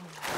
Mm-hmm.